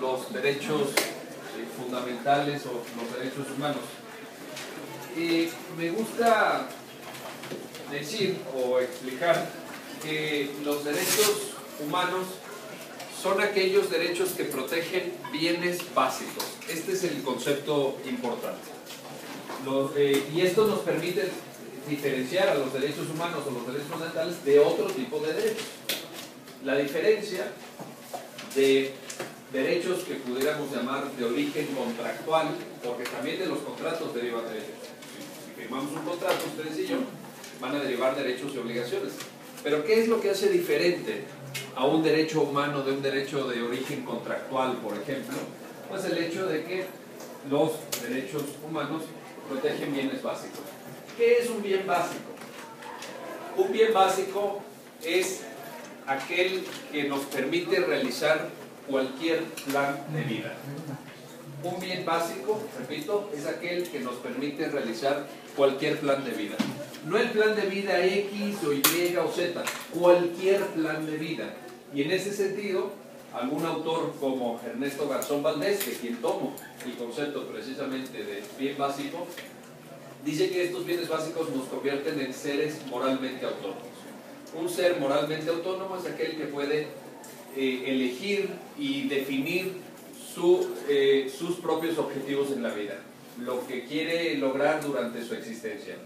los derechos eh, fundamentales o los derechos humanos. Eh, me gusta decir o explicar que los derechos humanos son aquellos derechos que protegen bienes básicos. Este es el concepto importante. Eh, y esto nos permite diferenciar a los derechos humanos o los derechos fundamentales de otro tipo de derechos. La diferencia de derechos que pudiéramos llamar de origen contractual, porque también de los contratos derivan derechos. Si firmamos un contrato, ustedes y yo, van a derivar derechos y obligaciones. Pero ¿qué es lo que hace diferente a un derecho humano de un derecho de origen contractual, por ejemplo? Pues el hecho de que los derechos humanos protegen bienes básicos. ¿Qué es un bien básico? Un bien básico es aquel que nos permite realizar cualquier plan de vida. Un bien básico, repito, es aquel que nos permite realizar cualquier plan de vida. No el plan de vida X o Y o Z, cualquier plan de vida. Y en ese sentido, algún autor como Ernesto Garzón Valdés, de quien tomo el concepto precisamente de bien básico, dice que estos bienes básicos nos convierten en seres moralmente autónomos. Un ser moralmente autónomo es aquel que puede eh, elegir y definir su, eh, sus propios objetivos en la vida, lo que quiere lograr durante su existencia.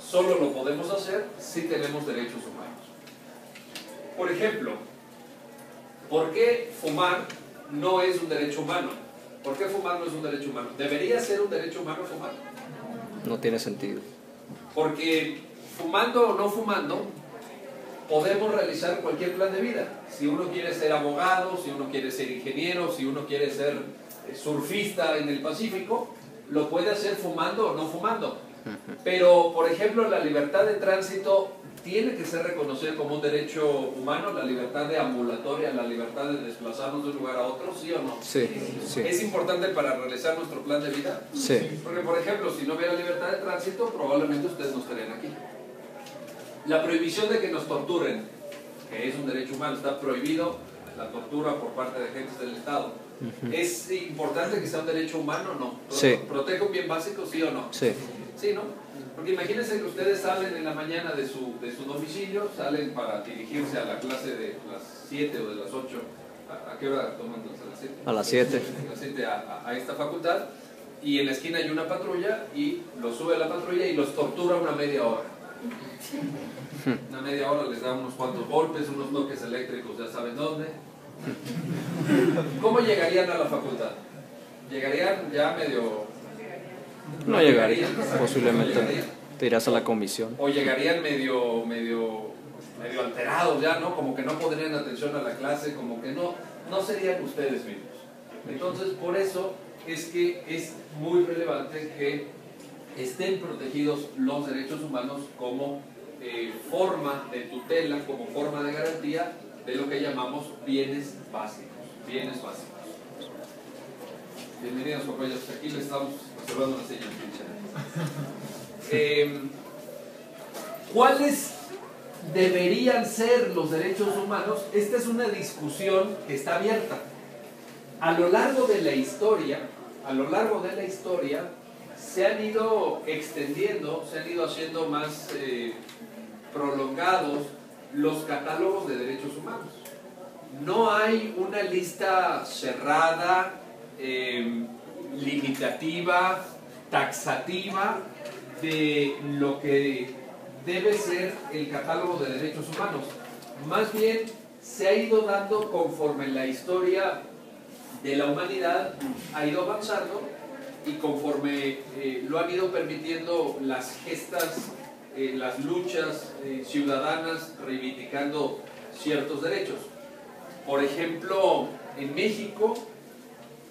Solo lo podemos hacer si tenemos derechos humanos. Por ejemplo, ¿por qué fumar no es un derecho humano? ¿Por qué fumar no es un derecho humano? ¿Debería ser un derecho humano fumar? No tiene sentido. Porque fumando o no fumando, podemos realizar cualquier plan de vida. Si uno quiere ser abogado, si uno quiere ser ingeniero, si uno quiere ser eh, surfista en el Pacífico, lo puede hacer fumando o no fumando. Pero, por ejemplo, la libertad de tránsito tiene que ser reconocida como un derecho humano, la libertad de ambulatoria, la libertad de desplazarnos de un lugar a otro, ¿sí o no? Sí, sí. ¿Es importante para realizar nuestro plan de vida? Sí. Porque, por ejemplo, si no hubiera libertad de tránsito, probablemente ustedes no estarían aquí. La prohibición de que nos torturen, que es un derecho humano, está prohibido la tortura por parte de agentes del Estado. ¿Es importante que sea un derecho humano o no? Sí. ¿Protege un bien básico, sí o no? Sí. Sí, ¿no? Porque imagínense que ustedes salen en la mañana de su, de su domicilio, salen para dirigirse a la clase de las 7 o de las 8. ¿A, a qué hora toman? ¿A las 7? A las 7. A las 7 a, a- a esta facultad. Y en la esquina hay una patrulla y los sube a la patrulla y los tortura una media hora. Una media hora les da unos cuantos golpes, unos toques eléctricos, ya saben dónde. ¿Cómo llegarían a la facultad? Llegarían ya medio... No llegaría, llegarían, posiblemente. llegarían. Te irás a la comisión. O llegarían medio, medio, medio alterados ya, ¿no? Como que no pondrían atención a la clase, como que no, no serían ustedes mismos. Entonces, por eso es que es muy relevante que estén protegidos los derechos humanos como eh, forma de tutela, como forma de garantía de lo que llamamos bienes básicos. Bienes básicos. Bienvenidos, compañeros. Aquí les estamos observando una señal. Eh, ¿Cuáles deberían ser los derechos humanos? Esta es una discusión que está abierta. A lo largo de la historia, a lo largo de la historia, se han ido extendiendo, se han ido haciendo más eh, prolongados los catálogos de derechos humanos. No hay una lista cerrada, eh, limitativa, taxativa de lo que debe ser el catálogo de derechos humanos. Más bien se ha ido dando conforme la historia de la humanidad ha ido avanzando y conforme eh, lo han ido permitiendo las gestas, eh, las luchas eh, ciudadanas reivindicando ciertos derechos. Por ejemplo, en México,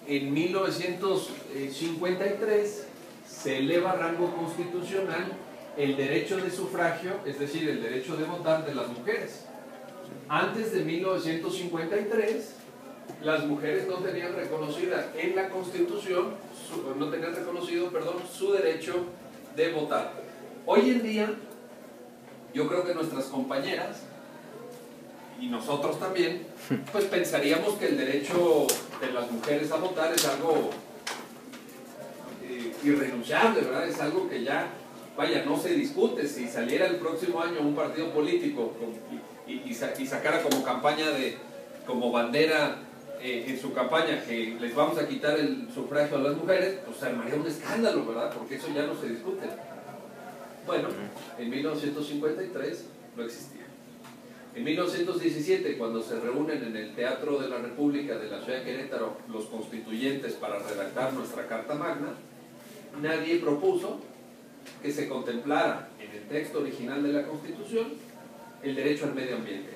en 1953, se eleva a rango constitucional el derecho de sufragio, es decir, el derecho de votar de las mujeres. Antes de 1953, las mujeres no tenían reconocida en la Constitución, su- no tenían reconocido, perdón, su derecho de votar. Hoy en día, yo creo que nuestras compañeras y nosotros también, pues pensaríamos que el derecho de las mujeres a votar es algo eh, irrenunciable, ¿verdad? Es algo que ya, vaya, no se discute. Si saliera el próximo año un partido político y, y, y sacara como campaña de, como bandera eh, en su campaña que les vamos a quitar el sufragio a las mujeres, pues se armaría un escándalo, ¿verdad? Porque eso ya no se discute. Bueno, en 1953 no existía. En 1917, cuando se reúnen en el Teatro de la República de la ciudad de Querétaro los constituyentes para redactar nuestra Carta Magna, nadie propuso que se contemplara en el texto original de la Constitución el derecho al medio ambiente.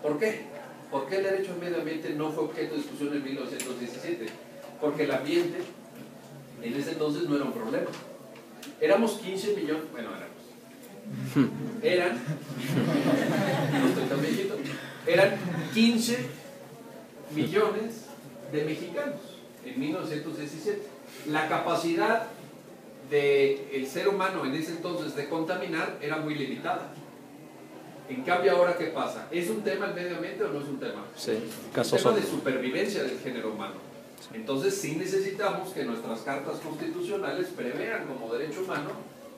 ¿Por qué? ¿Por qué el derecho al medio ambiente no fue objeto de discusión en 1917? Porque el ambiente en ese entonces no era un problema. Éramos 15 millones, bueno, éramos. Eran, no estoy tan viejito, eran 15 millones de mexicanos en 1917. La capacidad del ser humano en ese entonces de contaminar era muy limitada. En cambio, ahora, ¿qué pasa? ¿Es un tema el medio ambiente o no es un tema? Sí, es un tema de supervivencia del género humano. Entonces, sí necesitamos que nuestras cartas constitucionales prevean como derecho humano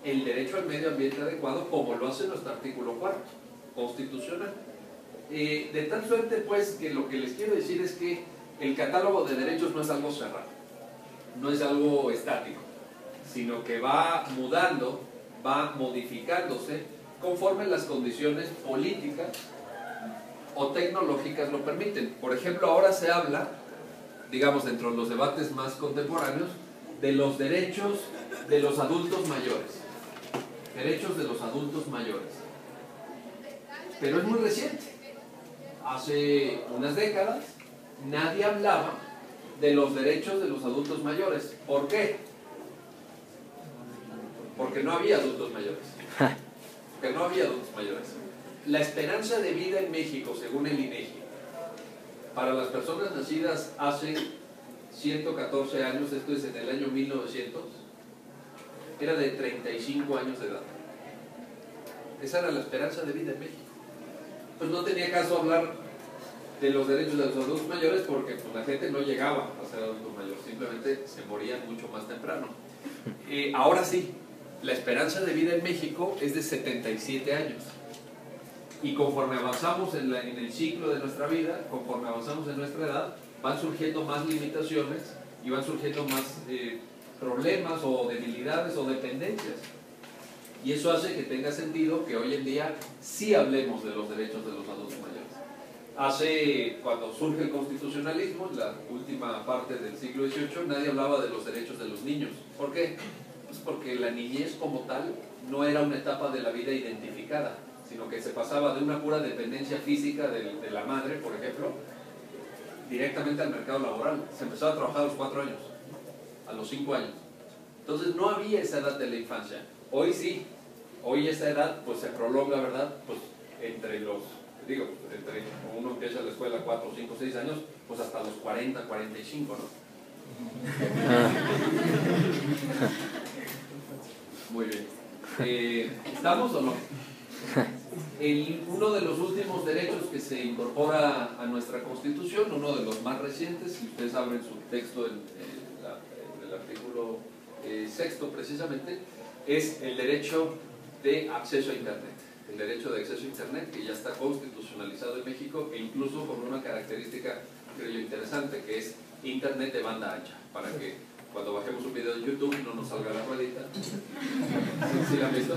el derecho al medio ambiente adecuado, como lo hace nuestro artículo cuarto constitucional. Eh, de tal suerte, pues, que lo que les quiero decir es que el catálogo de derechos no es algo cerrado, no es algo estático, sino que va mudando, va modificándose conforme las condiciones políticas o tecnológicas lo permiten. Por ejemplo, ahora se habla, digamos, dentro de los debates más contemporáneos, de los derechos de los adultos mayores. Derechos de los adultos mayores. Pero es muy reciente. Hace unas décadas nadie hablaba de los derechos de los adultos mayores. ¿Por qué? Porque no había adultos mayores. que no había adultos mayores. La esperanza de vida en México, según el INEGI, para las personas nacidas hace 114 años, esto es en el año 1900, era de 35 años de edad. Esa era la esperanza de vida en México. Pues no tenía caso hablar de los derechos de los adultos mayores porque pues, la gente no llegaba a ser adulto mayor, simplemente se morían mucho más temprano. Eh, ahora sí, la esperanza de vida en México es de 77 años. Y conforme avanzamos en, el ciclo de nuestra vida, conforme avanzamos en nuestra edad, van surgiendo más limitaciones y van surgiendo más eh, problemas o debilidades o dependencias. Y eso hace que tenga sentido que hoy en día sí hablemos de los derechos de los adultos mayores. Hace, cuando surge el constitucionalismo, en la última parte del siglo XVIII, nadie hablaba de los derechos de los niños. ¿Por qué? Pues porque la niñez como tal no era una etapa de la vida identificada, sino que se pasaba de una pura dependencia física de, la madre, por ejemplo, directamente al mercado laboral. Se empezó a trabajar a los cuatro años, a los cinco años. Entonces no había esa edad de la infancia. Hoy sí, hoy esa edad pues se prolonga, ¿verdad? Pues entre los, digo, entre uno empieza la escuela cuatro, cinco, seis años, pues hasta los 40, 45, ¿no? Muy bien. Eh, ¿Estamos o no? uno de los últimos derechos que se incorpora a nuestra Constitución, uno de los más recientes, si ustedes abren su texto en, el artículo eh, sexto precisamente, es el derecho de acceso a Internet. El derecho de acceso a Internet que ya está constitucionalizado en México e incluso con una característica, creo yo, interesante, que es Internet de banda ancha, para que cuando bajemos un video de YouTube no nos salga la ruedita. ¿Sí, la han visto?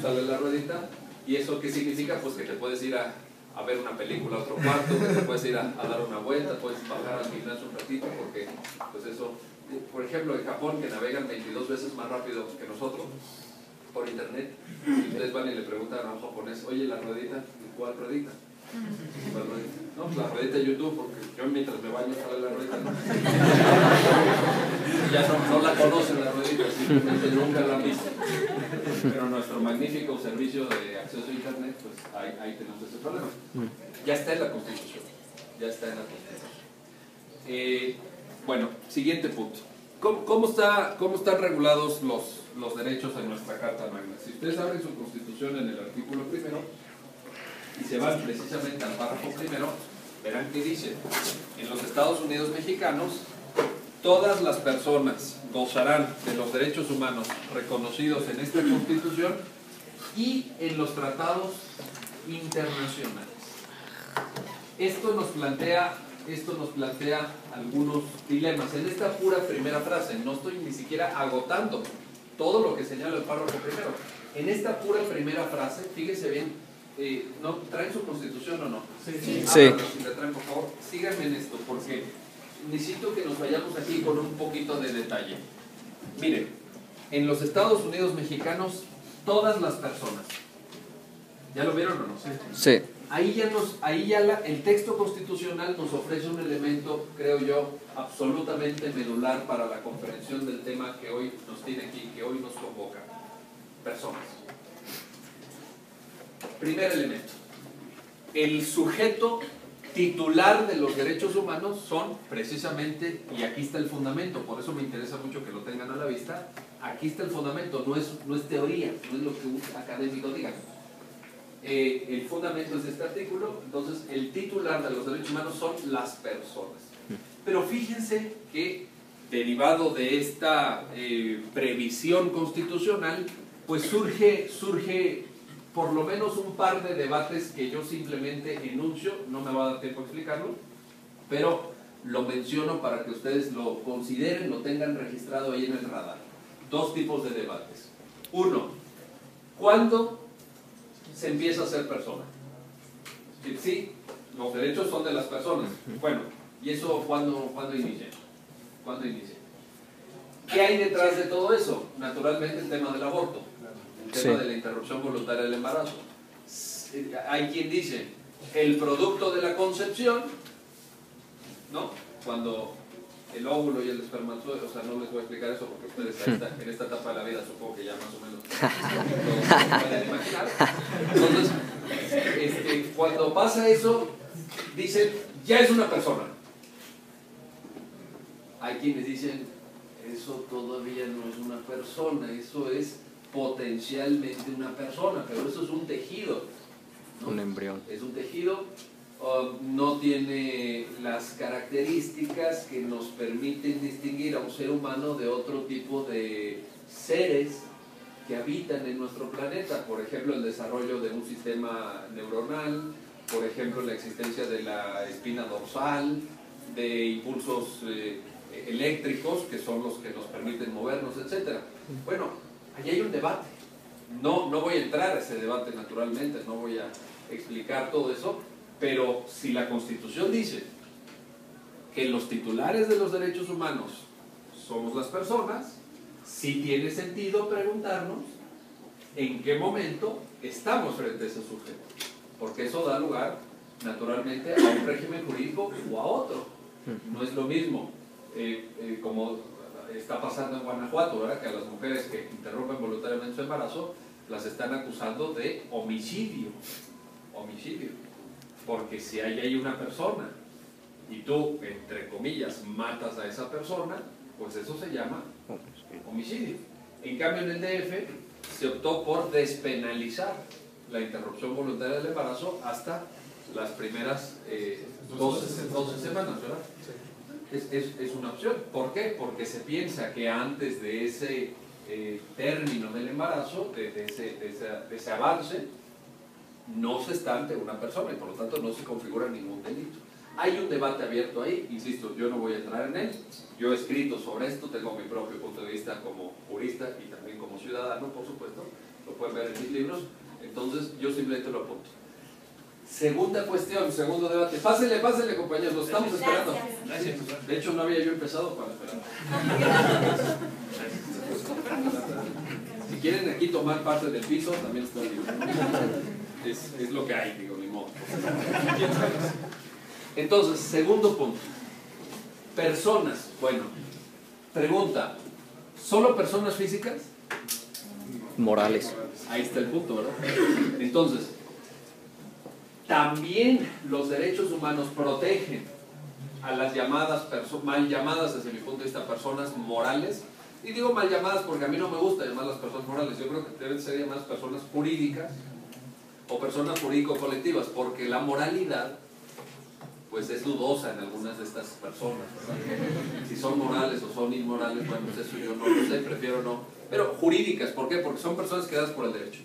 sale la ruedita. ¿Y eso qué significa? Pues que te puedes ir a, ver una película a otro cuarto, te puedes ir a, dar una vuelta, puedes bajar al gimnasio un ratito, porque pues eso, por ejemplo, en Japón que navegan 22 veces más rápido que nosotros por internet, y ustedes van y le preguntan a un japonés, oye, la ruedita, ¿cuál ruedita? No, pues la ruedita de YouTube, porque yo mientras me baño sale la ruedita. ya no, la conocen la ruedita, simplemente nunca la han visto. Pero nuestro magnífico servicio de acceso a Internet, pues ahí, tenemos ese problema. Ya está en la Constitución. Ya está en la Constitución. Eh, bueno, siguiente punto. ¿Cómo, está, ¿Cómo, están regulados los, los derechos en nuestra Carta Magna? Si ustedes abren su Constitución en el artículo primero, y se van precisamente al párrafo primero, verán que dice, en los Estados Unidos mexicanos, todas las personas gozarán de los derechos humanos reconocidos en esta Constitución y en los tratados internacionales. Esto nos plantea, esto nos plantea algunos dilemas. En esta pura primera frase, no estoy ni siquiera agotando todo lo que señala el párrafo primero. En esta pura primera frase, fíjese bien, eh, ¿no, ¿traen su constitución o no? Sí. Ah, Sí. bueno, si la traen, por favor, síganme en esto, porque necesito que nos vayamos aquí con un poquito de detalle. Miren, en los Estados Unidos mexicanos, todas las personas, ¿ya lo vieron o no? Sí. Ahí ya, nos, ahí ya la- el texto constitucional nos ofrece un elemento, creo yo, absolutamente medular para la comprensión del tema que hoy nos tiene aquí, que hoy nos convoca. Personas. Primer elemento. El sujeto titular de los derechos humanos son precisamente, y aquí está el fundamento, por eso me interesa mucho que lo tengan a la vista, aquí está el fundamento, no es, no es teoría, no es lo que un académico diga. Eh, el fundamento es este artículo, entonces el titular de los derechos humanos son las personas. Pero fíjense que derivado de esta eh, previsión constitucional, pues surge, surge por lo menos un par de debates que yo simplemente enuncio, no me va a dar tiempo a explicarlo, pero lo menciono para que ustedes lo consideren, lo tengan registrado ahí en el radar. Dos tipos de debates. Uno, ¿cuándo se empieza a ser persona? Sí, los derechos son de las personas. Bueno, ¿y eso cuándo, cuándo inicia? ¿Cuándo inicia? ¿Qué hay detrás de todo eso? Naturalmente el tema del aborto, tema Sí. de la interrupción voluntaria del embarazo. Hay quien dice, el producto de la concepción, ¿no? Cuando el óvulo y el espermatozoide, o sea, no les voy a explicar eso porque ustedes esta- en esta etapa de la vida supongo que ya más o menos lo pueden imaginar. Entonces, este, cuando pasa eso, dicen, ya es una persona. Hay quienes dicen, eso todavía no es una persona, eso es potencialmente una persona, pero eso es un tejido. ¿no? Un embrión. Es un tejido, um, no tiene las características que nos permiten distinguir a un ser humano de otro tipo de seres que habitan en nuestro planeta. Por ejemplo, el desarrollo de un sistema neuronal, por ejemplo, la existencia de la espina dorsal, de impulsos eh, eléctricos que son los que nos permiten movernos, etc. Bueno, allí hay un debate. No, no voy a entrar a ese debate naturalmente, no voy a explicar todo eso, pero si la Constitución dice que los titulares de los derechos humanos somos las personas, sí tiene sentido preguntarnos en qué momento estamos frente a ese sujeto, porque eso da lugar naturalmente a un régimen jurídico o a otro. No es lo mismo, eh, eh, como está pasando en Guanajuato, ¿verdad? que a las mujeres que interrumpen voluntariamente su embarazo las están acusando de homicidio. Homicidio. Porque si hay ahí una persona y tú, entre comillas, matas a esa persona, pues eso se llama homicidio. En cambio, en el DF se optó por despenalizar la interrupción voluntaria del embarazo hasta las primeras eh, 12, 12 semanas, ¿verdad? Es, es- una opción. ¿Por qué? Porque se piensa que antes de ese eh, término del embarazo, de ese avance, no se está ante una persona y por lo tanto no se configura ningún delito. Hay un debate abierto ahí, insisto, yo no voy a entrar en él. Yo he escrito sobre esto, tengo mi propio punto de vista como jurista y también como ciudadano, por supuesto, lo pueden ver en mis libros. Entonces, yo simplemente lo apunto. Segunda cuestión, segundo debate. Pásenle, pásenle, compañeros, lo estamos esperando. Gracias. De hecho, no había yo empezado para esperar. Si quieren aquí tomar parte del piso, también estoy libre. Es, es lo que hay, digo, ni modo. Entonces, segundo punto. Personas. Bueno, pregunta. ¿Solo personas físicas? Morales. Ahí está el punto, ¿verdad? Entonces, también los derechos humanos protegen a las llamadas, mal llamadas desde mi punto de vista, personas morales. Y digo mal llamadas porque a mí no me gusta llamar a las personas morales. Yo creo que deben ser llamadas personas jurídicas o personas jurídico-colectivas, porque la moralidad pues es dudosa en algunas de estas personas. Si son morales o son inmorales, bueno, pues eso yo no lo sé, prefiero no. Pero jurídicas, ¿por qué? Porque son personas creadas por el derecho.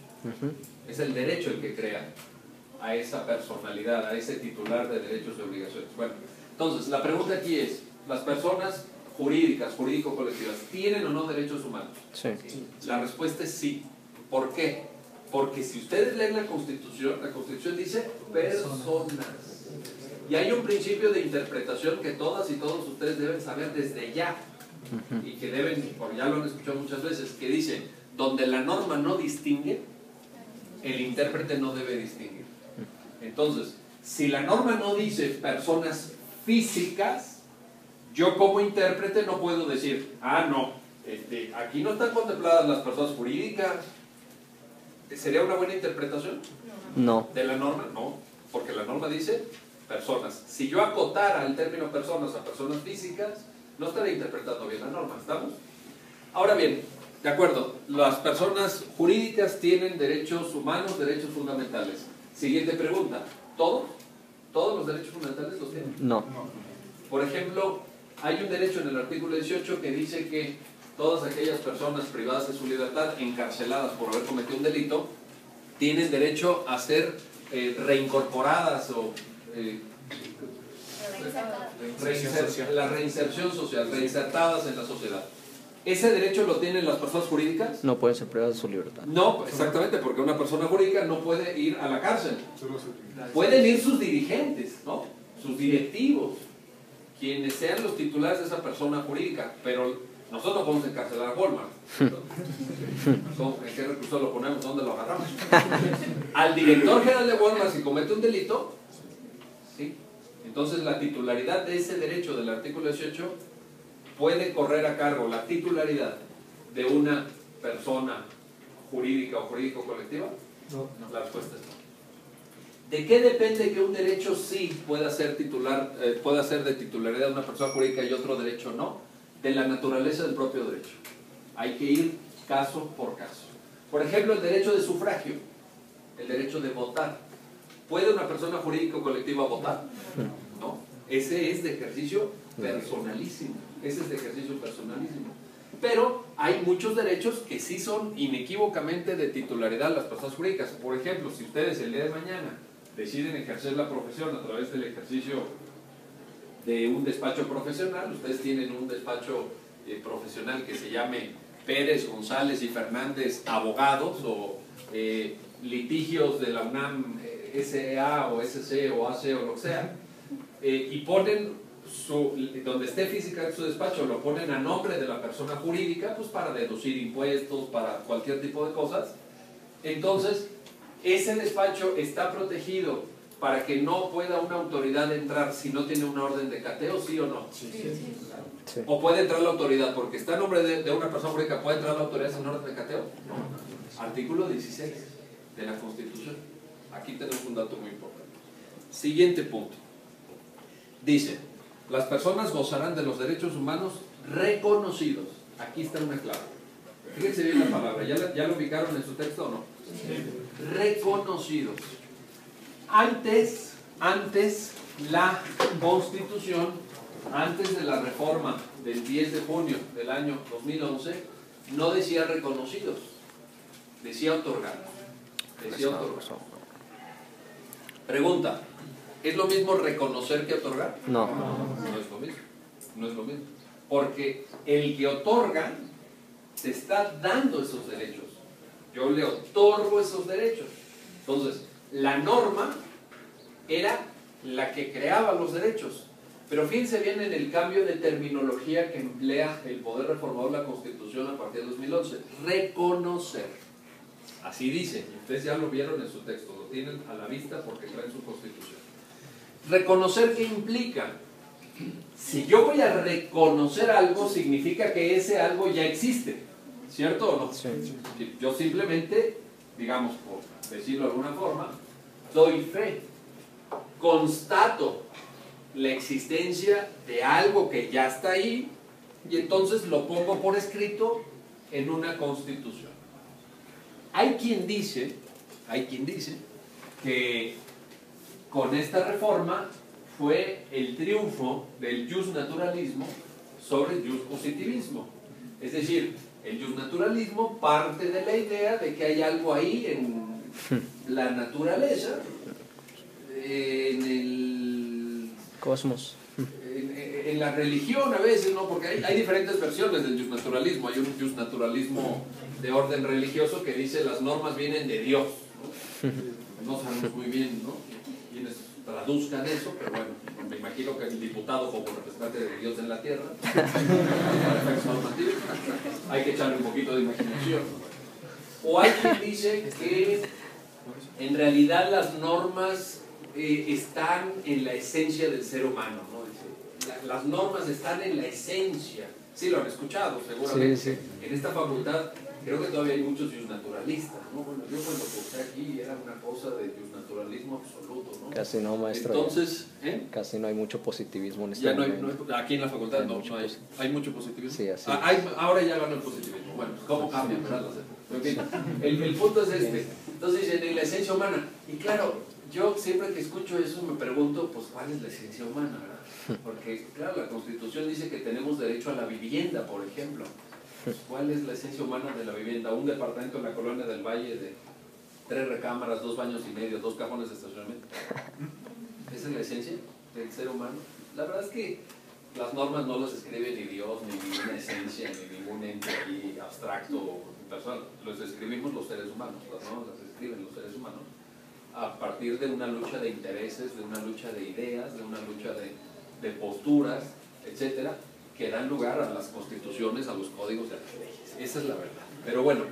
Es el derecho el que crea a esa personalidad, a ese titular de derechos y obligaciones. Bueno, entonces, la pregunta aquí es, ¿las personas jurídicas, jurídico-colectivas, tienen o no derechos humanos? Sí. La respuesta es sí. ¿Por qué? Porque si ustedes leen la Constitución, la Constitución dice personas. Y hay un principio de interpretación que todas y todos ustedes deben saber desde ya. Y que deben, porque ya lo han escuchado muchas veces, que dice, donde la norma no distingue, el intérprete no debe distinguir. Entonces, si la norma no dice personas físicas, yo como intérprete no puedo decir, ah, no, este, aquí no están contempladas las personas jurídicas. ¿Sería una buena interpretación No. de la norma? No, porque la norma dice personas. Si yo acotara el término personas a personas físicas, no estaría interpretando bien la norma, ¿estamos? Ahora bien, de acuerdo, las personas jurídicas tienen derechos humanos, derechos fundamentales. Siguiente pregunta, ¿todos? ¿Todos los derechos fundamentales los tienen? No. Por ejemplo, hay un derecho en el artículo 18 que dice que todas aquellas personas privadas de su libertad, encarceladas por haber cometido un delito, tienen derecho a ser eh, reincorporadas o eh, la reinserción social, reinsertadas en la sociedad. ¿Ese derecho lo tienen las personas jurídicas? No pueden ser privadas de su libertad. No, exactamente, porque una persona jurídica no puede ir a la cárcel. Pueden ir sus dirigentes, ¿no? Sus directivos, quienes sean los titulares de esa persona jurídica, pero nosotros no podemos encarcelar a Walmart. ¿En qué recurso lo ponemos? ¿Dónde lo agarramos? Al director general de Walmart, si comete un delito, ¿sí? Entonces la titularidad de ese derecho del artículo 18 puede correr a cargo la titularidad de una persona jurídica o jurídico colectiva? No. La respuesta es no. ¿De qué depende que un derecho sí pueda ser titular, eh, pueda ser de titularidad de una persona jurídica y otro derecho no? De la naturaleza del propio derecho. Hay que ir caso por caso. Por ejemplo, el derecho de sufragio, el derecho de votar. ¿Puede una persona jurídica o colectiva votar? No. Ese es de ejercicio personalísimo. Ese es de ejercicio personalísimo. Pero hay muchos derechos que sí son inequívocamente de titularidad las personas jurídicas. Por ejemplo, si ustedes el día de mañana deciden ejercer la profesión a través del ejercicio de un despacho profesional, ustedes tienen un despacho eh, profesional que se llame Pérez, González y Fernández Abogados o eh, litigios de la UNAM eh, SEA o SC o AC o lo que sea, eh, y ponen su, donde esté física su despacho, lo ponen a nombre de la persona jurídica, pues para deducir impuestos, para cualquier tipo de cosas. Entonces, ese despacho está protegido para que no pueda una autoridad entrar si no tiene una orden de cateo, sí o no. Sí. O puede entrar la autoridad, porque está a nombre de, de una persona jurídica, ¿puede entrar la autoridad sin orden de cateo? No. Artículo 16 de la Constitución. Aquí tenemos un dato muy importante. Siguiente punto. Dice, las personas gozarán de los derechos humanos reconocidos. Aquí está una clave. Fíjense bien la palabra, ¿ya, la- ya lo ubicaron en su texto o no? Reconocidos. Antes, antes la Constitución, antes de la reforma del 10 de junio del año 2011, no decía reconocidos, decía otorgados. Decía otorgados. Pregunta, ¿es lo mismo reconocer que otorgar? No. No es lo mismo. No es lo mismo. Porque el que otorga te está dando esos derechos. Yo le otorgo esos derechos. Entonces, la norma era la que creaba los derechos. Pero fíjense bien en el cambio de terminología que emplea el Poder Reformador de la Constitución a partir de 2011. Reconocer. Así dice, ustedes ya lo vieron en su texto, lo tienen a la vista porque está en su Constitución. Reconocer qué implica. Si yo voy a reconocer algo, significa que ese algo ya existe, ¿cierto o no? Sí. Yo simplemente, digamos, por decirlo de alguna forma, doy fe, constato la existencia de algo que ya está ahí y entonces lo pongo por escrito en una constitución. Hay quien dice, hay quien dice que con esta reforma fue el triunfo del naturalismo sobre el positivismo. Es decir, el naturalismo parte de la idea de que hay algo ahí en la naturaleza, en el cosmos. En, la religión a veces, ¿no? Porque hay, hay diferentes versiones del naturalismo. Hay un naturalismo de orden religioso que dice las normas vienen de Dios. No, no sabemos muy bien, ¿no? Quienes traduzcan eso, pero bueno, me imagino que el diputado como representante de Dios en la tierra, hay que echarle un poquito de imaginación. O hay quien dice que en realidad las normas eh, están en la esencia del ser humano, ¿no? las normas están en la esencia. Sí, lo han escuchado, seguramente. En esta facultad creo que todavía hay muchos naturalistas, ¿no? Bueno, yo cuando cursé aquí era una cosa de naturalismo absoluto, ¿no? Casi no, maestro. Entonces, ¿eh? Casi no hay mucho positivismo en este ya no hay, aquí en la facultad no, no hay, hay, mucho positivismo. Sí, así ah, ahora ya ganó el positivismo. Bueno, ¿cómo cambia, verdad? El, el punto es este. Entonces en la esencia humana. Y claro, yo siempre que escucho eso me pregunto, pues, ¿cuál es la esencia humana, verdad? Porque, claro, la Constitución dice que tenemos derecho a la vivienda, por ejemplo. ¿Cuál es la esencia humana de la vivienda? Un departamento en la colonia del Valle de tres recámaras, dos baños y medio, dos cajones de estacionamiento. ¿Esa es la esencia del ser humano? La verdad es que las normas no las escribe ni Dios, ni ninguna esencia, ni ningún ente abstracto o personal. Los escribimos los seres humanos, las normas las escriben los seres humanos a partir de una lucha de intereses, de una lucha de ideas, de una lucha de, de posturas, etcétera, que dan lugar a las constituciones, a los códigos de las leyes. Esa es la verdad. Pero bueno,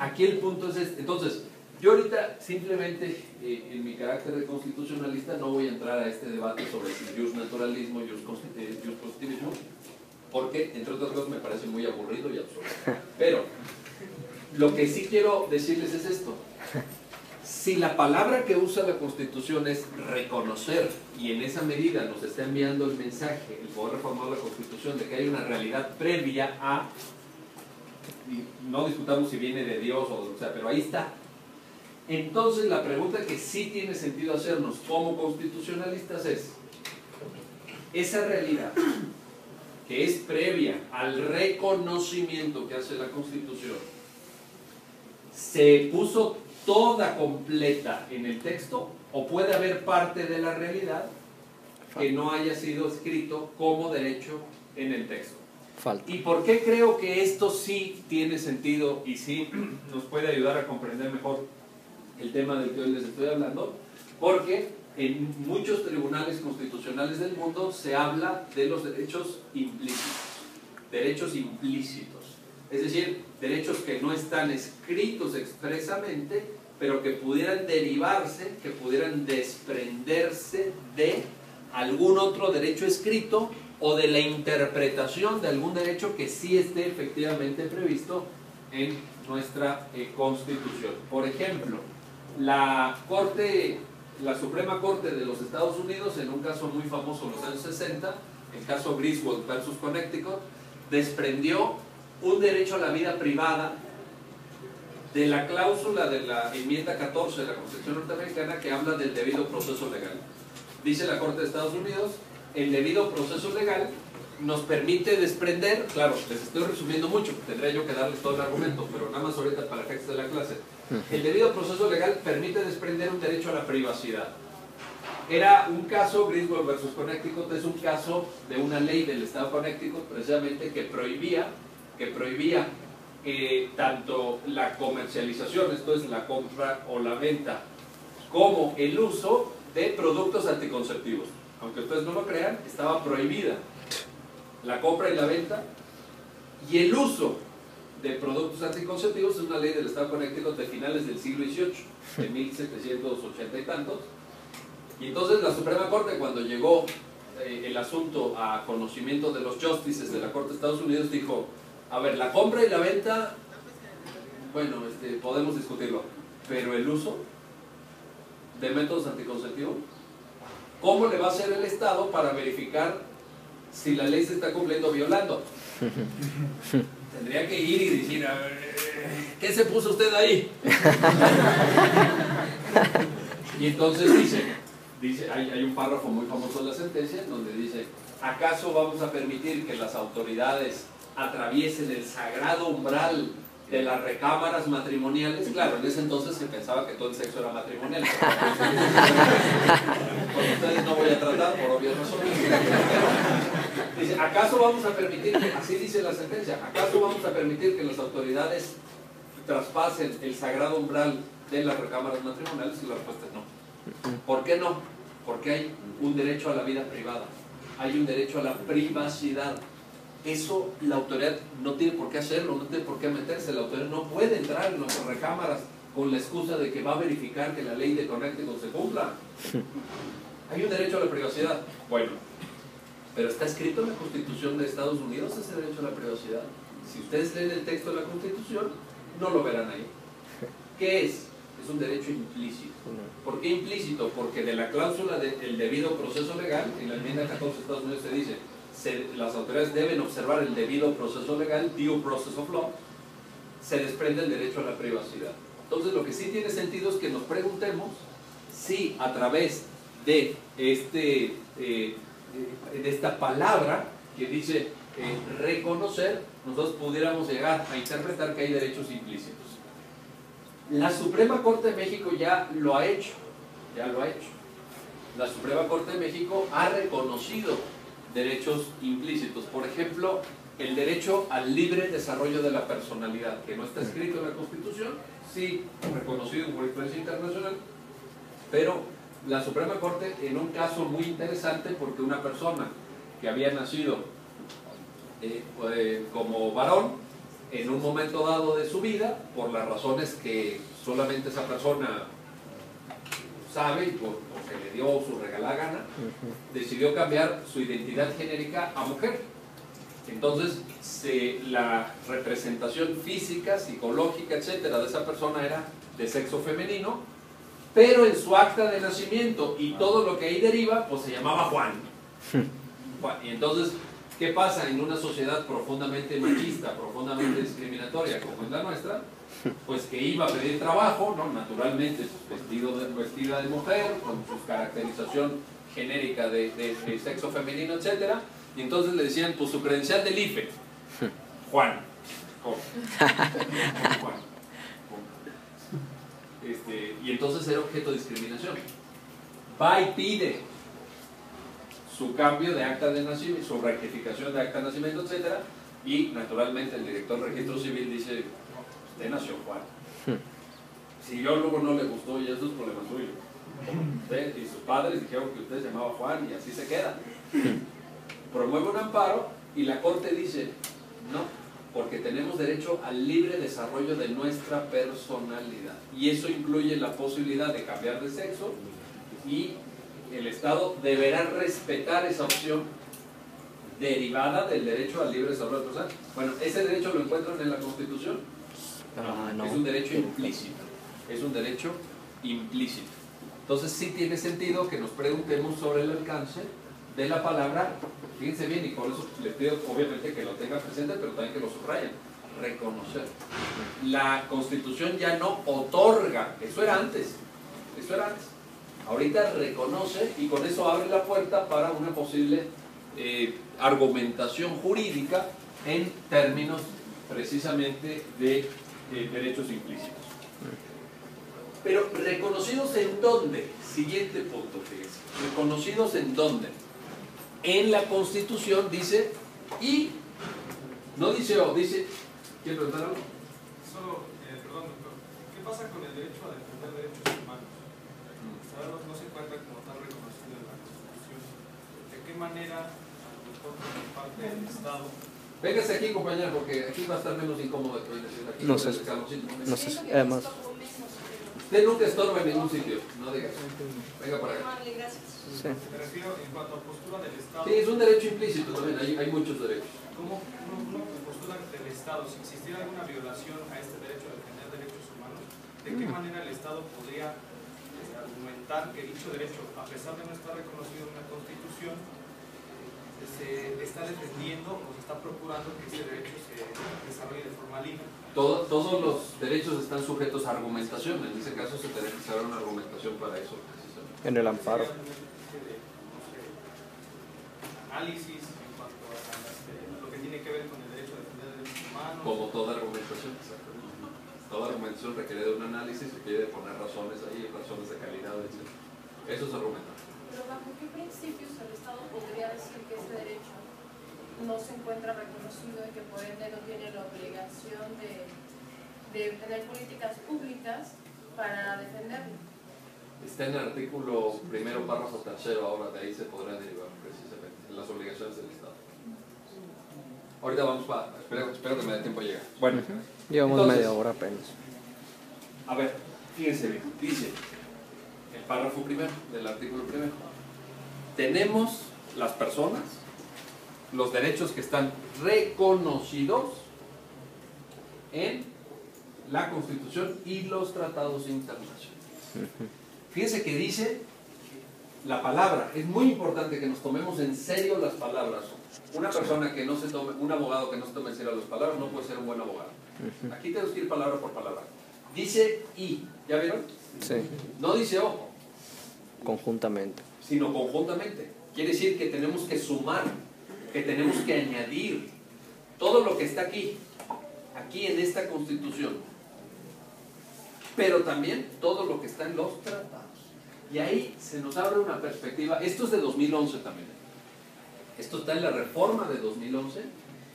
aquí el punto es este. Entonces, yo ahorita simplemente eh, en mi carácter de constitucionalista no voy a entrar a este debate sobre si jus naturalismo y jus, eh, positivismo, porque entre otras cosas me parece muy aburrido y absurdo. Pero lo que sí quiero decirles es esto. Si la palabra que usa la Constitución es reconocer y en esa medida nos está enviando el mensaje, el poder reformar la Constitución, de que hay una realidad previa a, no discutamos si viene de Dios o, o sea, pero ahí está. Entonces la pregunta que sí tiene sentido hacernos como constitucionalistas es, esa realidad que es previa al reconocimiento que hace la Constitución, ¿se puso toda completa en el texto o puede haber parte de la realidad que no haya sido escrito como derecho en el texto. ¿Y por qué creo que esto sí tiene sentido y sí nos puede ayudar a comprender mejor el tema del que hoy les estoy hablando? Porque en muchos tribunales constitucionales del mundo se habla de los derechos implícitos. Derechos implícitos. Es decir, derechos que no están escritos expresamente, pero que pudieran derivarse, que pudieran desprenderse de algún otro derecho escrito o de la interpretación de algún derecho que sí esté efectivamente previsto en nuestra eh, Constitución. Por ejemplo, la Corte, la Suprema Corte de los Estados Unidos, en un caso muy famoso en los años 60, el caso Griswold versus Connecticut, desprendió un derecho a la vida privada de la cláusula de la enmienda 14 de la Constitución norteamericana que habla del debido proceso legal. Dice la Corte de Estados Unidos, el debido proceso legal nos permite desprender, claro, les estoy resumiendo mucho, tendría yo que darles todo el argumento, pero nada más ahorita para efectos de la clase. El debido proceso legal permite desprender un derecho a la privacidad. Era un caso, Griswold versus Connecticut, es un caso de una ley del Estado de Connecticut precisamente que prohibía prohibía eh, tanto la comercialización, esto es la compra o la venta, como el uso de productos anticonceptivos. Aunque ustedes no lo crean, estaba prohibida la compra y la venta y el uso de productos anticonceptivos es una ley del Estado Connecticut de finales del siglo XVIII, de 1780 y tantos. Y entonces la Suprema Corte, cuando llegó eh, el asunto a conocimiento de los justices de la Corte de Estados Unidos, dijo, a ver, la compra y la venta, bueno, este, podemos discutirlo, pero el uso de métodos anticonceptivos, ¿cómo le va a hacer el Estado para verificar si la ley se está cumpliendo o violando? Tendría que ir y decir, a ver, ¿qué se puso usted ahí? y entonces dice, dice, hay, hay un párrafo muy famoso de la sentencia donde dice, ¿acaso vamos a permitir que las autoridades atraviesen el sagrado umbral de las recámaras matrimoniales? Claro, en ese entonces se pensaba que todo el sexo era matrimonial. Con ustedes no voy a tratar por obvias razones. Dice, ¿acaso vamos a permitir, que, así dice la sentencia, ¿acaso vamos a permitir que las autoridades traspasen el sagrado umbral de las recámaras matrimoniales? Y la respuesta es no. ¿Por qué no? Porque hay un derecho a la vida privada, hay un derecho a la privacidad. Eso la autoridad no tiene por qué hacerlo, no tiene por qué meterse. La autoridad no puede entrar en nuestras recámaras con la excusa de que va a verificar que la ley de Connecticut se cumpla. Hay un derecho a la privacidad. Bueno, pero está escrito en la Constitución de Estados Unidos ese derecho a la privacidad. Si ustedes leen el texto de la Constitución, no lo verán ahí. ¿Qué es? Es un derecho implícito. ¿Por qué implícito? Porque de la cláusula del debido proceso legal, en la enmienda 14 de Estados Unidos se dice, se, las autoridades deben observar el debido proceso legal, due process of law, se desprende el derecho a la privacidad. Entonces lo que sí tiene sentido es que nos preguntemos si a través de, este, eh, de esta palabra que dice eh, reconocer, nosotros pudiéramos llegar a interpretar que hay derechos implícitos. La Suprema Corte de México ya lo ha hecho, ya lo ha hecho. La Suprema Corte de México ha reconocido derechos implícitos. Por ejemplo, el derecho al libre desarrollo de la personalidad, que no está escrito en la Constitución, sí reconocido en jurisprudencia internacional, pero la Suprema Corte en un caso muy interesante porque una persona que había nacido eh, eh, como varón en un momento dado de su vida, por las razones que solamente esa persona sabe y por, le dio su regalada gana, decidió cambiar su identidad genérica a mujer. Entonces, se, la representación física, psicológica, etcétera, de esa persona era de sexo femenino, pero en su acta de nacimiento y todo lo que ahí deriva, pues se llamaba Juan. Juan. Y entonces, ¿qué pasa en una sociedad profundamente machista, profundamente discriminatoria como es la nuestra? Pues que iba a pedir trabajo, ¿no? naturalmente vestido de, vestida de mujer, con su caracterización genérica de, sexo femenino, etcétera, y entonces le decían, pues su credencial del IFE, Juan. Juan. Este, y entonces era objeto de discriminación. Va y pide su cambio de acta de nacimiento, su rectificación de acta de nacimiento, etc. Y naturalmente el director de registro civil dice, usted nació Juan. Si yo luego no le gustó, y eso es problema suyo. Usted y sus padres dijeron que usted se llamaba Juan y así se queda. Promueve un amparo y la corte dice, no, porque tenemos derecho al libre desarrollo de nuestra personalidad. Y eso incluye la posibilidad de cambiar de sexo y el Estado deberá respetar esa opción derivada del derecho al libre desarrollo personal. Bueno, ¿ese derecho lo encuentran en la Constitución? Ah, no. Es un derecho implícito. Es un derecho implícito. Entonces sí tiene sentido que nos preguntemos sobre el alcance de la palabra, fíjense bien, y por eso les pido obviamente que lo tengan presente, pero también que lo subrayen, reconocer. La Constitución ya no otorga, eso era antes, eso era antes. Ahorita reconoce y con eso abre la puerta para una posible eh, argumentación jurídica en términos precisamente de eh, derechos implícitos. Pero reconocidos en dónde? Siguiente punto, fíjense. Reconocidos en dónde? En la Constitución dice y no dice o, dice. ¿Quiere preguntar algo? Solo, eh, perdón, doctor. ¿Qué pasa con el derecho a defender derechos humanos? Ahora no se encuentra como tal reconocido en la Constitución. ¿De qué manera, a lo mejor por parte del Estado, Véngase aquí, compañero, porque aquí va a estar menos incómodo que aquí No sé. No sé, además, Usted nunca estorba en ningún sitio, no digas. Venga para acá. Sí. me refiero en cuanto a postura del Estado, Sí, es un derecho implícito también, hay, hay muchos derechos. ¿cómo como postura del Estado, si existiera alguna violación a este derecho a defender derechos humanos, ¿de qué manera el Estado podría argumentar que dicho derecho, a pesar de no estar reconocido en la Constitución, se está defendiendo o se está procurando que ese derecho se desarrolle de forma libre? Todo- todos los derechos están sujetos a argumentación, en ese caso se tiene que saber una argumentación para eso precisamente. En el amparo. Sé, análisis en cuanto a este, lo que tiene que ver con el derecho a defender derechos humanos. Como toda argumentación, exactamente. Toda argumentación requiere de un análisis, requiere de poner razones ahí, razones de calidad, etc. Eso es argumentar. Pero bajo qué principios el Estado podría decir que ese derecho no se encuentra reconocido y que por ende no tiene la obligación de, de tener políticas públicas para defenderlo? Está en el artículo primero, párrafo tercero, ahora de ahí se podrá derivar precisamente las obligaciones del Estado. Ahorita vamos para, espero, espero que me dé tiempo a llegar. Bueno, Llevamos Entonces- media hora apenas. a ver, fíjense bien, dice párrafo primero del artículo primero. Tenemos las personas, los derechos que están reconocidos en la Constitución y los tratados internacionales. Fíjense que dice la palabra. Es muy importante que nos tomemos en serio las palabras. Una persona que no se tome, un abogado que no se tome en serio las palabras no puede ser un buen abogado. Aquí tenemos que ir palabra por palabra. Dice y, ¿ya vieron? Sí, No dice ojo, conjuntamente. sino conjuntamente. Quiere decir que tenemos que sumar, que tenemos que añadir todo lo que está aquí, aquí en esta constitución, pero también todo lo que está en los tratados. Y ahí se nos abre una perspectiva, esto es de 2011 también, esto está en la reforma de 2011,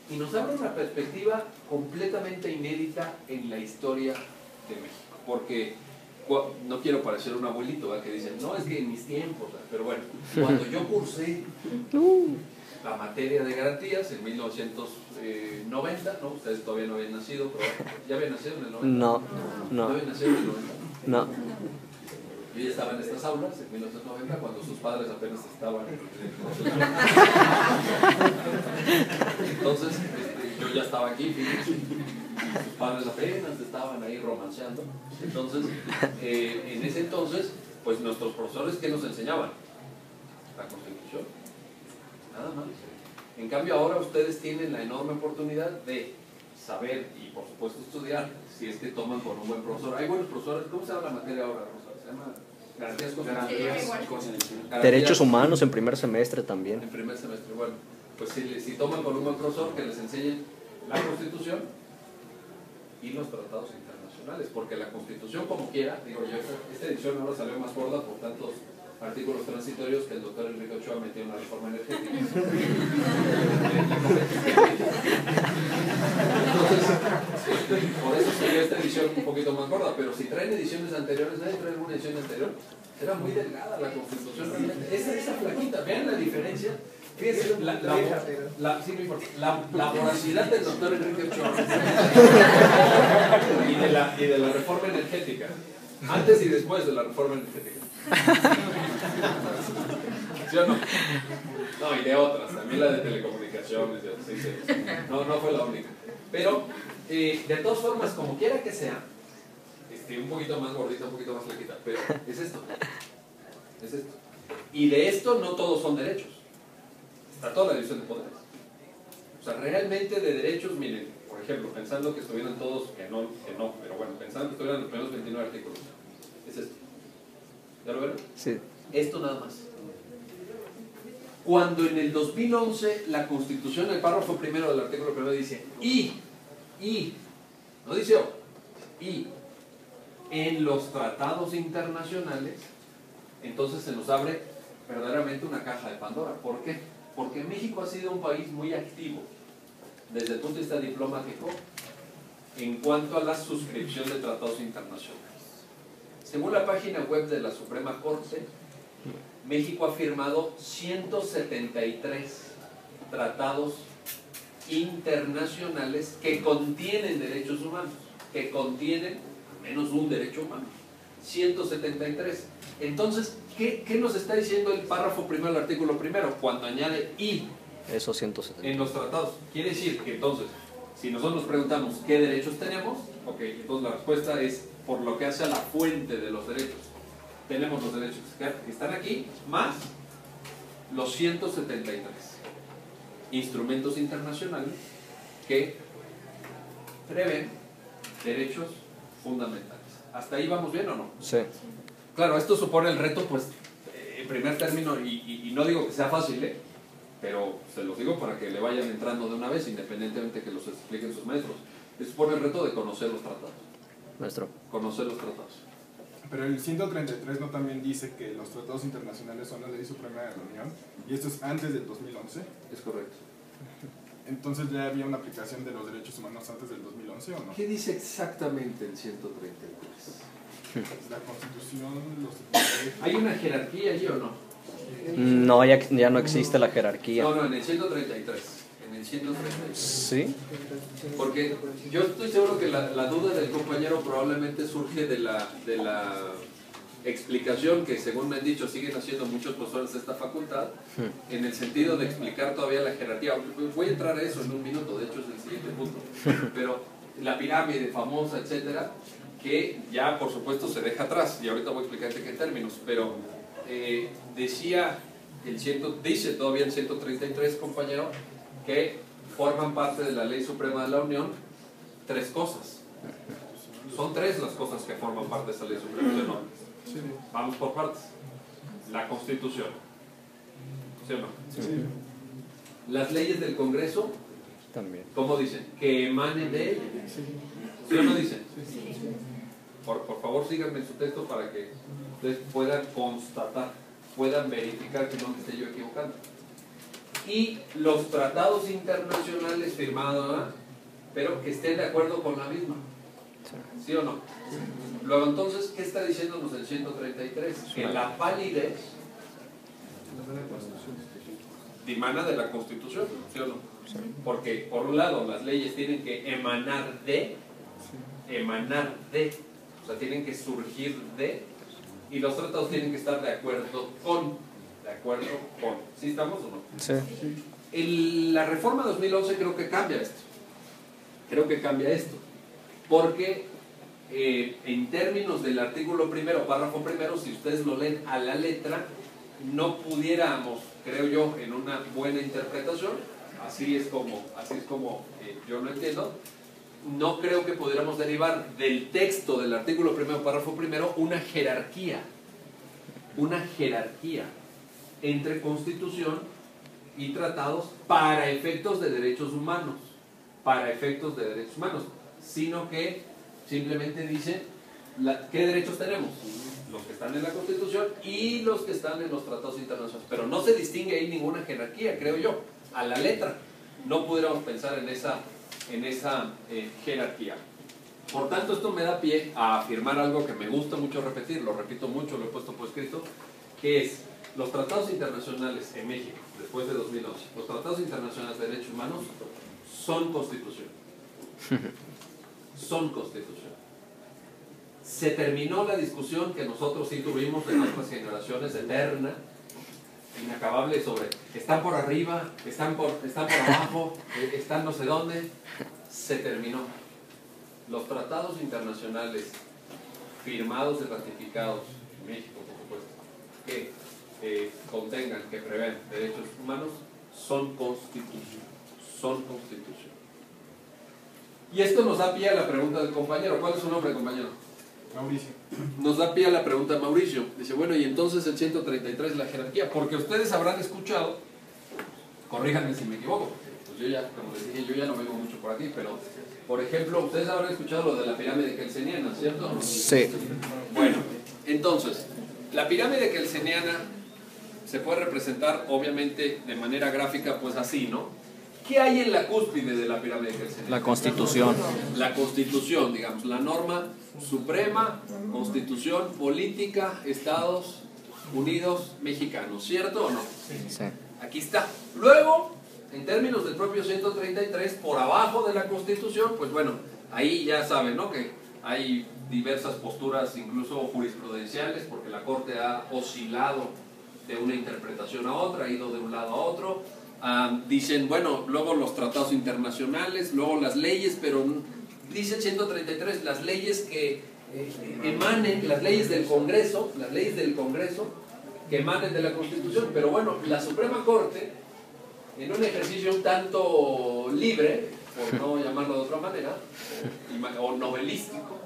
y nos abre una perspectiva completamente inédita en la historia de México, porque no quiero parecer un abuelito ¿verdad? que dicen, no, es que en mis tiempos, ¿verdad? pero bueno, cuando yo cursé la materia de garantías en 1990, ¿no? Ustedes todavía no habían nacido, pero ya habían nacido en el 90. No, No no, habían nacido en el 90. no. Yo ya estaba en estas aulas en 1990 cuando sus padres apenas estaban. Entonces, este, yo ya estaba aquí, fíjense. Sus padres apenas estaban ahí romanceando. Entonces, eh, en ese entonces, pues nuestros profesores, ¿qué nos enseñaban? La Constitución. Nada más. En cambio, ahora ustedes tienen la enorme oportunidad de saber y, por supuesto, estudiar si es que toman con un buen profesor. Hay buenos profesores. ¿Cómo se llama la materia ahora, Rosa? Se llama Garantías Constitucionales. Derechos humanos en primer semestre también. en primer semestre. Bueno, pues si, si toman con un buen profesor que les enseñen la Constitución y los tratados internacionales, porque la Constitución como quiera, digo yo, esta, edición ahora salió más gorda por tantos artículos transitorios que el doctor Enrique Ochoa metió en la reforma energética. Entonces, por eso salió esta edición un poquito más gorda, pero si traen ediciones anteriores, nadie trae alguna edición anterior, era muy delgada la Constitución realmente. Esa, esa flaquita, vean la diferencia. Fíjense, la, la, la- sí, no importa. La- la voracidad del doctor Enrique Ochoa y de, la, y de la reforma energética, antes y después de la reforma energética. ¿Sí o no? No, y de otras, también la de telecomunicaciones, de otras, sí, sí. No, no fue la única. Pero, eh, de todas formas, como quiera que sea, este, un poquito más gordita, un poquito más flaquita, pero es esto. Es esto. Y de esto no todos son derechos. Está toda la división de poderes. O sea, realmente de derechos, miren, por ejemplo, pensando que estuvieran todos, que no, que no, pero bueno, pensando que estuvieran los primeros 29 artículos, es esto. ¿Ya lo vieron? Sí, Esto nada más. Cuando en el 2011 la Constitución, el párrafo primero del artículo primero dice y, y, no dice o, y, en los tratados internacionales, entonces se nos abre verdaderamente una caja de Pandora. ¿Por qué? Porque México ha sido un país muy activo desde el punto de vista diplomático en cuanto a la suscripción de tratados internacionales. Según la página web de la Suprema Corte, México ha firmado 173 tratados internacionales que contienen derechos humanos, que contienen al menos un derecho humano. 173. Entonces, ¿qué, qué nos está diciendo el párrafo primero del artículo primero? Cuando añade y esos 170. en los tratados. Quiere decir que entonces, si nosotros nos preguntamos qué derechos tenemos, ok, entonces la respuesta es por lo que hace a la fuente de los derechos. Tenemos los derechos que están aquí, más los 173 instrumentos internacionales que prevén derechos fundamentales. ¿Hasta ahí vamos bien o no? Sí, Claro, esto supone el reto, pues, en primer término, y, y- y no digo que sea fácil, ¿eh? pero se los digo para que le vayan entrando de una vez, independientemente que los expliquen sus maestros, es por el reto de conocer los tratados. Maestro. Conocer los tratados. Pero el 133 no también dice que los tratados internacionales son la ley suprema de la Unión y esto es antes del 2011. Es correcto. Entonces ya había una aplicación de los derechos humanos antes del 2011 o no? ¿Qué dice exactamente el 133? La Constitución, los ¿Hay una jerarquía allí o no? No, ya, ya no existe la jerarquía. No, no, en el 133. En el 133. Sí. Porque yo estoy seguro que la, la duda del compañero probablemente surge de la, de la explicación que, según me han dicho, siguen haciendo muchos profesores de esta facultad, en el sentido de explicar todavía la jerarquía. Voy a entrar a eso en un minuto, de hecho es el siguiente punto. Pero la pirámide famosa, etcétera, que ya por supuesto se deja atrás, y ahorita voy a explicarte qué términos, pero eh, decía el ciento, dice todavía el 133, compañero, que forman parte de la Ley Suprema de la Unión tres cosas. Son tres las cosas que forman parte de esa Ley Suprema ¿sí o Vamos por partes. La Constitución. ¿Sí o no? Las leyes del Congreso, También. ¿cómo dicen? Que emanen de ella. ¿Sí o no dicen? Por, por favor, síganme en su texto para que ustedes puedan constatar, puedan verificar que no me esté yo equivocando. Y los tratados internacionales firmados, ¿verdad? pero que estén de acuerdo con la misma. ¿Sí o no? Luego entonces, ¿qué está diciéndonos el 133? Que la validez dimana de la Constitución, ¿sí o no? Porque por un lado las leyes tienen que emanar de, emanar de, o sea, tienen que surgir de, y los tratados tienen que estar de acuerdo con, de acuerdo con. ¿Sí estamos o no? Sí. El- la reforma 2011 creo que cambia esto. Creo que cambia esto. Porque eh, en términos del artículo primero, párrafo primero, si ustedes lo leen a la letra, no pudiéramos, creo yo, en una buena interpretación, así es como, así es como eh, yo lo entiendo, no creo que pudiéramos derivar del texto del artículo primero, párrafo primero, una jerarquía, una jerarquía entre constitución y tratados para efectos de derechos humanos, para efectos de derechos humanos, sino que simplemente dice la- qué derechos tenemos, los que están en la Constitución y los que están en los tratados internacionales, pero no se distingue ahí ninguna jerarquía, creo yo, a la letra, no pudiéramos pensar en esa, en esa eh, jerarquía. Por tanto, esto me da pie a afirmar algo que me gusta mucho repetir, lo repito mucho, lo he puesto por escrito, que es los tratados internacionales en México, después de 2011, los tratados internacionales de derechos humanos son constitución. Son constitución. Se terminó la discusión que nosotros sí tuvimos en nuestras generaciones eterna, inacabable sobre están por arriba, están por, están por abajo, eh, están no sé dónde. Se terminó. Los tratados internacionales firmados y ratificados en México, por supuesto, que eh, contengan, que prevean derechos humanos, son constitución. Son constitución. Y esto nos da pie a la pregunta del compañero. ¿Cuál es su nombre, compañero? Mauricio. Nos da pie a la pregunta de Mauricio. Dice, bueno, y entonces el 133 la jerarquía, porque ustedes habrán escuchado, corríjanme si me equivoco, pues yo ya, como les dije, yo ya no vengo mucho por aquí, pero, por ejemplo, ustedes habrán escuchado lo de la pirámide kelseniana, ¿cierto? Sí. Bueno, entonces, la pirámide kelseniana se puede representar, obviamente, de manera gráfica, pues así, ¿no? ¿Qué hay en la cúspide de la pirámide kelseniana? La constitución. La constitución, digamos, la norma suprema, constitución política, Estados Unidos mexicanos, ¿cierto o no? Sí. Aquí está. Luego, en términos del propio 133, por abajo de la constitución, pues bueno, ahí ya saben, ¿no? Que hay diversas posturas, incluso jurisprudenciales, porque la Corte ha oscilado de una interpretación a otra, ha ido de un lado a otro. Ah, dicen, bueno, luego los tratados internacionales, luego las leyes, pero dice el 133, las leyes que eh, emanen, las leyes del Congreso, las leyes del Congreso que emanen de la Constitución, pero bueno, la Suprema Corte, en un ejercicio un tanto libre, por no llamarlo de otra manera, o, novelístico,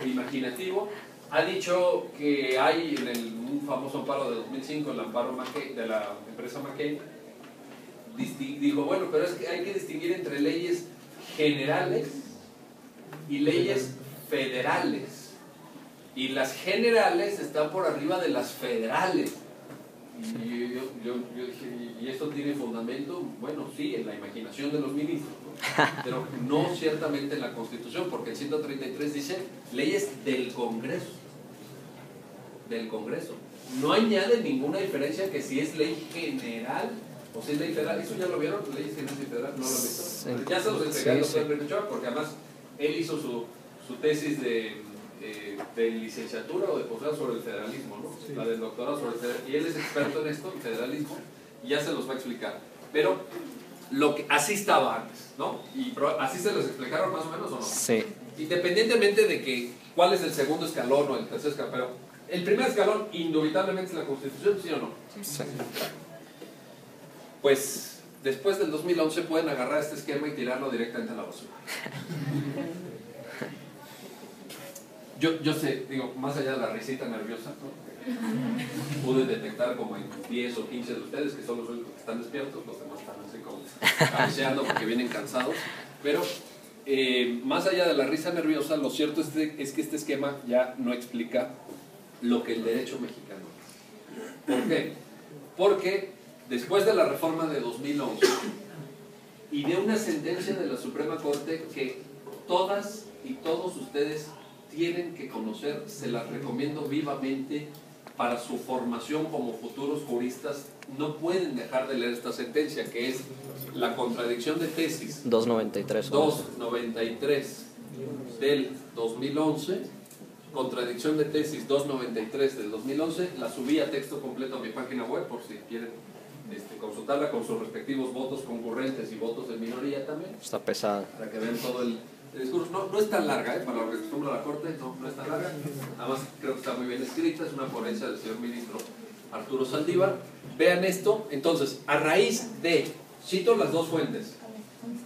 o imaginativo, ha dicho que hay en el un famoso amparo de 2005, el amparo de la empresa McCain, dijo, bueno, pero es que hay que distinguir entre leyes generales y leyes federales. Y las generales están por arriba de las federales. Y yo, yo- yo dije, ¿y esto tiene fundamento? Bueno, sí, en la imaginación de los ministros, ¿no? pero no ciertamente en la Constitución, porque el 133 dice leyes del Congreso. Del Congreso. No añade ninguna diferencia que si es ley general o si es ley federal. ¿Eso ya lo vieron? ¿Leyes y federal? ¿No lo han visto? Sí. Ya se los entregué Sí, Ochoa, porque además él hizo su, su tesis de, eh, de licenciatura o de posgrado sobre el federalismo, ¿no? La del doctorado sobre el federalismo. Y él es experto en esto, el federalismo, y ya se los va a explicar. Pero lo que, así estaba antes, ¿no? Y así se los explicaron más o menos o no. Sí. Independientemente de que cuál es el segundo escalón o el tercer escalón, pero el primer escalón indubitablemente es la Constitución, ¿sí o no? sí. Pues después del 2011 pueden agarrar este esquema y tirarlo directamente a la basura. Yo, yo sé, digo, más allá de la risita nerviosa, ¿no? pude detectar como en 10 o 15 de ustedes que son los únicos que están despiertos, los demás están así como cabeceando porque vienen cansados, pero eh, más allá de la risa nerviosa, lo cierto es, de- es que este esquema ya no explica lo que el derecho mexicano. ¿Por qué? Porque después de la reforma de 2011 y de una sentencia de la Suprema Corte que todas y todos ustedes tienen que conocer, se las recomiendo vivamente para su formación como futuros juristas, no pueden dejar de leer esta sentencia, que es la contradicción de tesis 293. 293 del 2011, contradicción de tesis 293 del 2011, la subí a texto completo a mi página web por si quieren este, consultarla con sus respectivos votos concurrentes y votos de minoría también, Está pesada. para que vean todo el, el discurso. No, no es tan larga, ¿eh? para lo que acostumbra la Corte, no, no es tan larga. Además, creo que está muy bien escrita, es una ponencia del señor ministro Arturo Saldívar. Vean esto, entonces, a raíz de, cito las dos fuentes,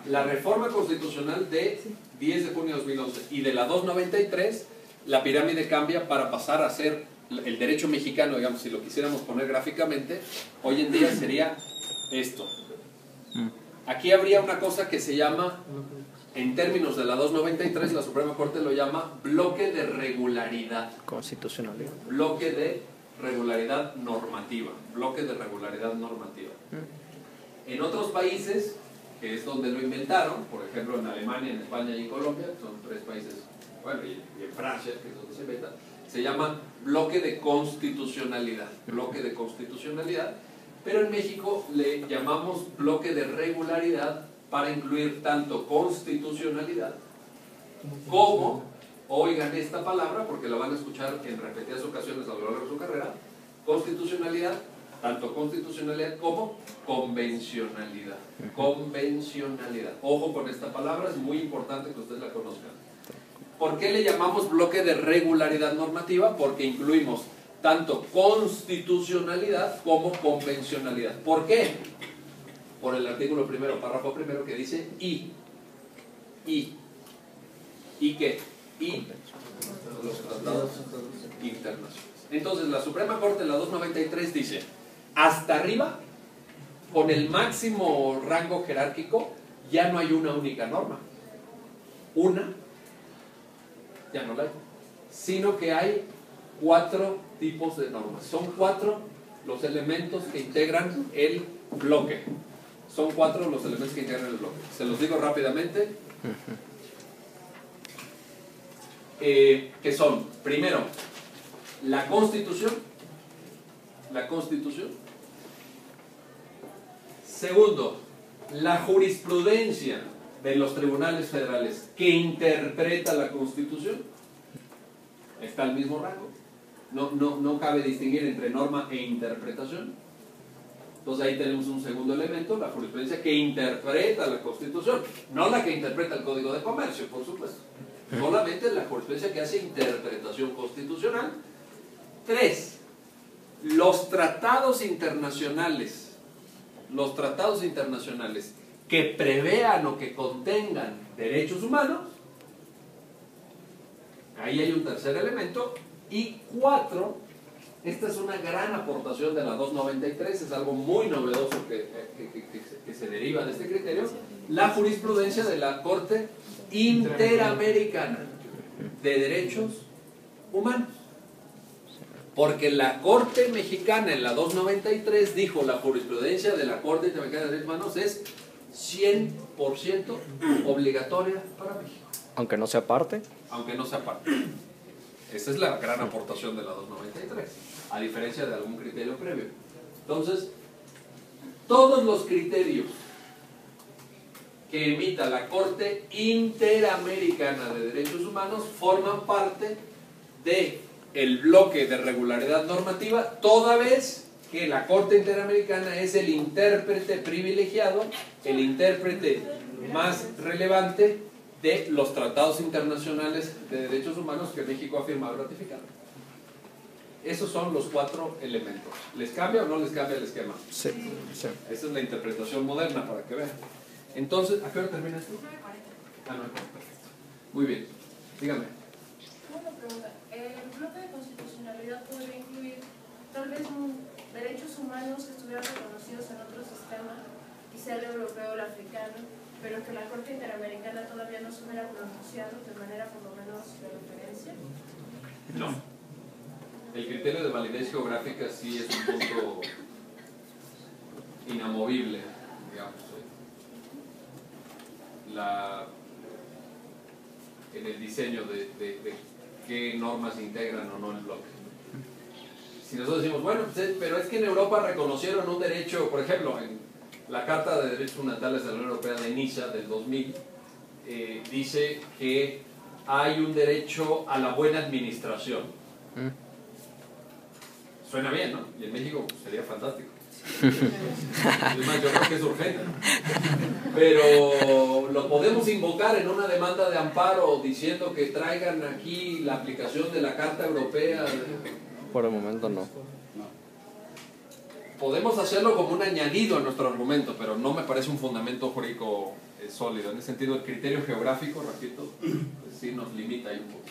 la reforma constitucional de 10 de junio de 2011 y de la 293, la pirámide cambia para pasar a ser el derecho mexicano, digamos, si lo quisiéramos poner gráficamente, hoy en día sería esto. Aquí habría una cosa que se llama, en términos de la 293, la Suprema Corte lo llama bloque de regularidad Constitucionalidad. bloque de regularidad normativa, bloque de regularidad normativa. En otros países, que es donde lo inventaron, por ejemplo en Alemania, en España y en Colombia, son tres países, bueno, y en Francia, que es donde se inventa, se llama bloque de constitucionalidad, bloque de constitucionalidad, pero en México le llamamos bloque de regularidad para incluir tanto constitucionalidad como, oigan esta palabra porque la van a escuchar en repetidas ocasiones a lo largo de su carrera, constitucionalidad, tanto constitucionalidad como convencionalidad. Convencionalidad. Ojo con esta palabra, es muy importante que ustedes la conozcan. ¿Por qué le llamamos bloque de regularidad normativa? Porque incluimos tanto constitucionalidad como convencionalidad. ¿Por qué? Por el artículo primero, párrafo primero que dice y. Y. ¿Y qué? Y los tratados internacionales. Entonces, la Suprema Corte, la 293, dice, hasta arriba, con el máximo rango jerárquico, ya no hay una única norma. Una, ya no la hay. Sino que hay cuatro tipos de normas. Son cuatro los elementos que integran el bloque. Son cuatro los elementos que integran el bloque. Se los digo rápidamente. Eh, que son, primero, la constitución, la constitución. Segundo, la jurisprudencia de los tribunales federales que interpreta la constitución. Está al mismo rango. No, no, no cabe distinguir entre norma e interpretación. Entonces ahí tenemos un segundo elemento, la jurisprudencia que interpreta la constitución, no la que interpreta el código de comercio, por supuesto. Solamente la jurisprudencia que hace interpretación constitucional. Tres, los tratados internacionales, los tratados internacionales que prevean o que contengan derechos humanos, ahí hay un tercer elemento, Y cuatro, esta es una gran aportación de la 293, es algo muy novedoso que, que- que- se deriva de este criterio, la jurisprudencia de la Corte Interamericana de Derechos Humanos. Porque la Corte Mexicana en la 293 dijo la jurisprudencia de la Corte Interamericana de Derechos Humanos es 100% obligatoria para México, Aunque no sea parte. aunque no sea parte. Esa es la gran aportación de la 293, a diferencia de algún criterio previo. Entonces, todos los criterios que emita la Corte Interamericana de Derechos Humanos forman parte de el bloque de regularidad normativa, toda vez que la Corte Interamericana es el intérprete privilegiado, el intérprete más relevante de los tratados internacionales de derechos humanos que México ha firmado y ratificado. Esos son los cuatro elementos. ¿Les cambia o no les cambia el esquema? Sí, sí. Esa es la interpretación moderna para que vean. Entonces, ¿a qué hora terminas tú? Ah, no, perfecto. Muy bien. Dígame. Una pregunta. ¿El bloque de constitucionalidad podría incluir tal vez un- derechos humanos que estuvieran reconocidos en otro sistema, quizá el europeo o el africano, pero que la Corte Interamericana todavía no se hubiera pronunciado de manera por lo menos de referencia? No. El criterio de validez geográfica sí es un punto inamovible, digamos. eh. La, en el diseño de, de- de qué normas integran o no el bloque. Si nosotros decimos, bueno, pues, eh, pero es que en Europa reconocieron un derecho, por ejemplo, en la Carta de Derechos Fundamentales de la Unión Europea de Niza del 2000, eh, dice que hay un derecho a la buena administración. Suena bien, ¿no? Y en México pues, sería fantástico. Es más, yo creo que es urgente. Pero lo podemos invocar en una demanda de amparo diciendo que traigan aquí la aplicación de la Carta Europea. Por el momento no. Podemos hacerlo como un añadido a nuestro argumento, pero no me parece un fundamento jurídico eh, sólido. En ese sentido, el criterio geográfico, repito, pues, sí nos limita ahí un poco.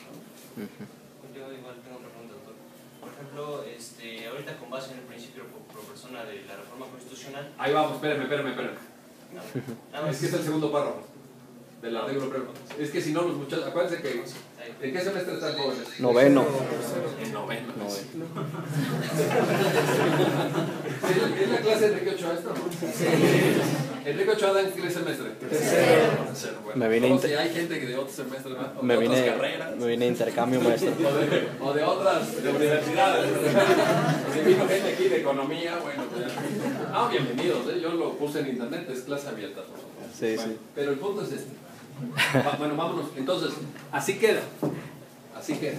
¿no? Yo igual tengo otra pregunta, doctor. Por ejemplo, este, ahorita con base en el principio pro, pro persona de la reforma constitucional, Ahí vamos, espérame, espérame, espérame. nada Es que es el segundo párrafo del artículo previo. Es que si no, los muchachos, acuérdense que. ¿En qué semestre están jóvenes? Noveno. En noveno. Noveno. ¿Es la, es la clase de Enrique Ochoa esta? no? Enrique Ochoa da en qué semestre? Tercero. bueno. Me vine si hay gente que de otros semestres, ¿verdad? O de Me otras vine, carreras. me vine a intercambio, maestro. O de, o de otras de universidades. Si vino gente aquí de economía, bueno, pues ya. Ah, bienvenidos, ¿eh? yo lo puse en internet, es clase abierta. por favor. Sí, Bueno, sí. Pero el punto es este. Bueno, vámonos. Entonces, así queda. Así queda.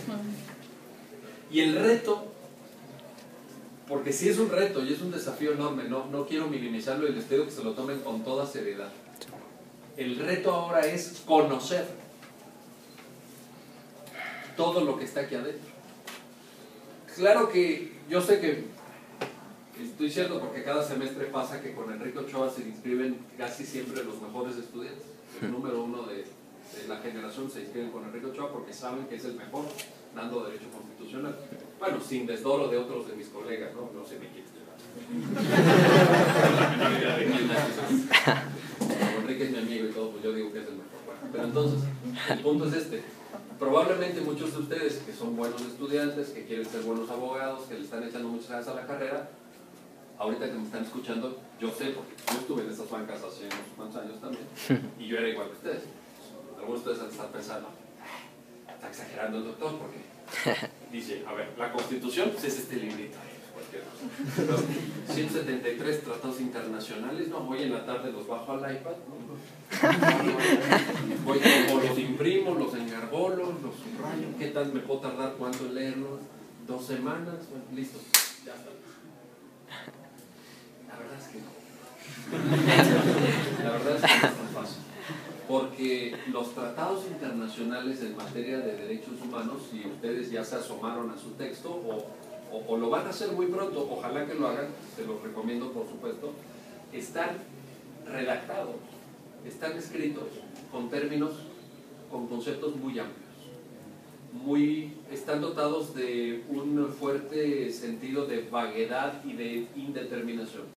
Y el reto, porque sí es un reto y es un desafío enorme, no, no quiero minimizarlo y les pido que se lo tomen con toda seriedad. El reto ahora es conocer todo lo que está aquí adentro. Claro que yo sé que estoy cierto porque cada semestre pasa que con Enrique Ochoa se inscriben casi siempre los mejores estudiantes. El número uno de, de la generación se inscriben con Enrique Ochoa porque saben que es el mejor dando derecho constitucional. Bueno, sin desdoro de otros de mis colegas, ¿no? No sé me quién. Como Enrique es mi amigo y todo, pues yo digo que es el mejor. Bueno, pero entonces, el punto es este. Probablemente muchos de ustedes que son buenos estudiantes, que quieren ser buenos abogados, que le están echando muchas ganas a la carrera, ahorita que me están escuchando, yo sé, porque yo estuve en esas bancas hace unos cuantos años también, y yo era igual que ustedes. Algunos de ustedes estar pensando, "Ah, está exagerando el doctor, porque dice, a ver, la constitución pues, es este librito. Pero 173 tratados internacionales, no, hoy en la tarde los bajo al iPad, ¿no? Voy, o los imprimo, los engargolo, los subrayo, ¿qué tal me puedo tardar cuánto en leerlos? ¿Dos semanas? Bueno, listo, ya está. La verdad es que no. La verdad es que no es tan fácil. Porque los tratados internacionales en materia de derechos humanos, si ustedes ya se asomaron a su texto o, o- lo van a hacer muy pronto, ojalá que lo hagan, se los recomiendo por supuesto, están redactados, están escritos con términos, con conceptos muy amplios. muy, están dotados de un fuerte sentido de vaguedad y de indeterminación.